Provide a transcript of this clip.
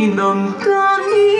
nồng cay